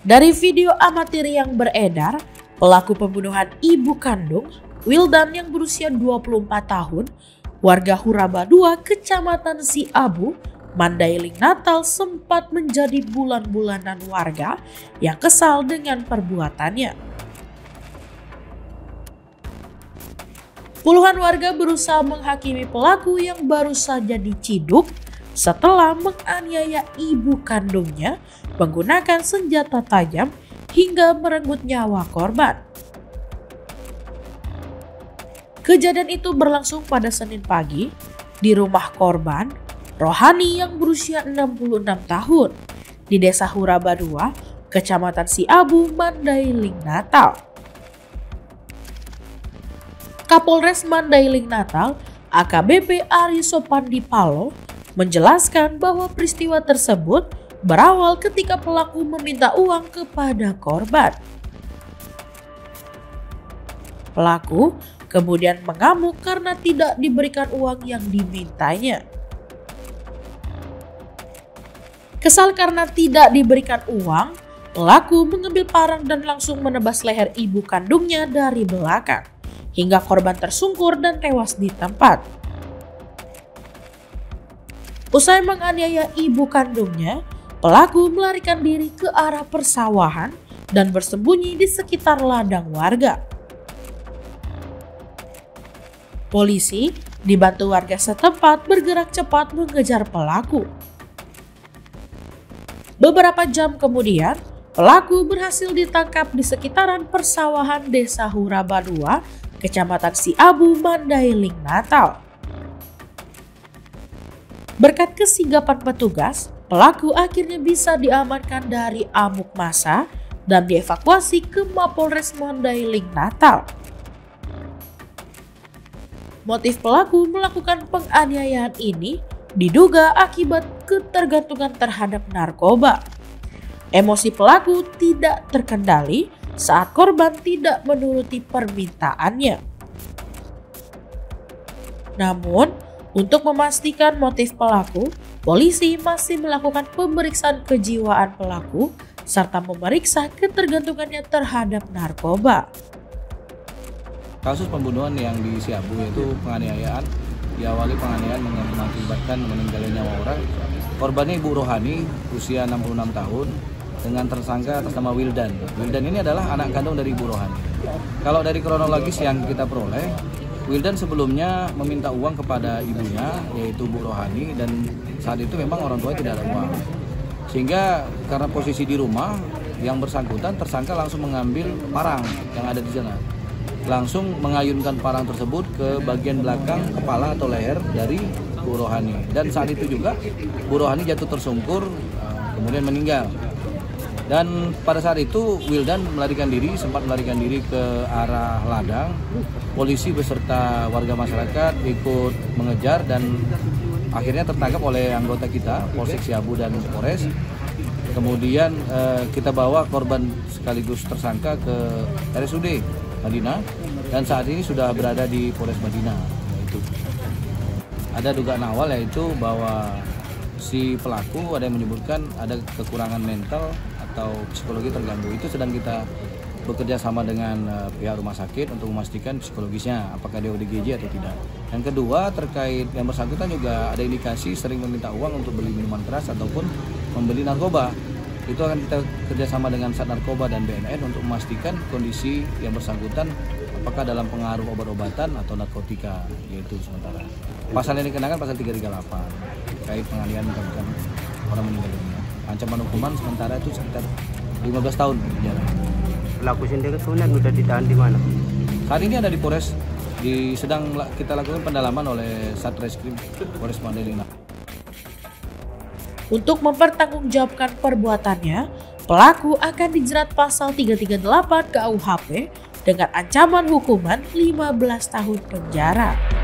Dari video amatir yang beredar, pelaku pembunuhan ibu kandung Wildan yang berusia 24 tahun, warga Huraba 2, Kecamatan Siabu, Mandailing Natal sempat menjadi bulan-bulanan warga yang kesal dengan perbuatannya. Puluhan warga berusaha menghakimi pelaku yang baru saja diciduk setelah menganiaya ibu kandungnya menggunakan senjata tajam hingga merenggut nyawa korban. Kejadian itu berlangsung pada Senin pagi di rumah korban Rohani yang berusia 66 tahun di Desa Huraba 2, Kecamatan Siabu, Mandailing, Natal. Kapolres Mandailing Natal, AKBP Ari Sopandi Palo, menjelaskan bahwa peristiwa tersebut berawal ketika pelaku meminta uang kepada korban. Pelaku kemudian mengamuk karena tidak diberikan uang yang dimintanya. Kesal karena tidak diberikan uang, pelaku mengambil parang dan langsung menebas leher ibu kandungnya dari belakang, hingga korban tersungkur dan tewas di tempat. Usai menganiaya ibu kandungnya, pelaku melarikan diri ke arah persawahan dan bersembunyi di sekitar ladang warga. Polisi dibantu warga setempat bergerak cepat mengejar pelaku. Beberapa jam kemudian, pelaku berhasil ditangkap di sekitaran persawahan Desa Huraba 2, Kecamatan Siabu, Mandailing, Natal. Berkat kesigapan petugas, pelaku akhirnya bisa diamankan dari amuk masa dan dievakuasi ke Mapolres Mandailing, Natal. Motif pelaku melakukan penganiayaan ini diduga akibat ketergantungan terhadap narkoba. Emosi pelaku tidak terkendali saat korban tidak menuruti permintaannya. Namun, untuk memastikan motif pelaku, polisi masih melakukan pemeriksaan kejiwaan pelaku serta memeriksa ketergantungannya terhadap narkoba. Kasus pembunuhan yang di Siabu yaitu penganiayaan diawali penganiayaan mengakibatkan meninggalnya nyawa orang. Korbannya Ibu Rohani, usia 66 tahun, dengan tersangka atas nama Wildan. Wildan ini adalah anak kandung dari Ibu Rohani. Kalau dari kronologis yang kita peroleh, Wildan sebelumnya meminta uang kepada ibunya, yaitu Bu Rohani, dan saat itu memang orang tua tidak ada uang. Sehingga karena posisi di rumah, yang bersangkutan tersangka langsung mengambil parang yang ada di sana langsung mengayunkan parang tersebut ke bagian belakang kepala atau leher dari Bu Rohani. Dan saat itu juga Bu Rohani jatuh tersungkur, eh, kemudian meninggal. Dan pada saat itu Wildan melarikan diri, sempat melarikan diri ke arah ladang. Polisi beserta warga masyarakat ikut mengejar dan akhirnya tertangkap oleh anggota kita, Polsek Siabu dan Polres. Kemudian eh, kita bawa korban sekaligus tersangka ke RSUD Madinah dan saat ini sudah berada di Polres Madinah. Itu ada dugaan awal yaitu bahwa si pelaku ada yang menyebutkan ada kekurangan mental atau psikologi terganggu. Itu sedang kita bekerja sama dengan uh, pihak rumah sakit untuk memastikan psikologisnya apakah dia ODGJ atau tidak. Yang kedua terkait yang bersangkutan juga ada indikasi sering meminta uang untuk beli minuman keras ataupun membeli narkoba itu akan kita kerjasama dengan Sat Narkoba dan BNN untuk memastikan kondisi yang bersangkutan apakah dalam pengaruh obat-obatan atau narkotika yaitu sementara. Pasal yang dikenakan pasal 338 terkait menyebabkan orang meninggal dunia. Ancaman hukuman sementara itu sekitar 15 tahun penjara. Pelaku sendiri sunan sudah ditahan di mana? Saat ini ada di Polres di sedang kita lakukan pendalaman oleh Satreskrim Polres Mandalika. Untuk mempertanggungjawabkan perbuatannya, pelaku akan dijerat pasal 338 KUHP dengan ancaman hukuman 15 tahun penjara.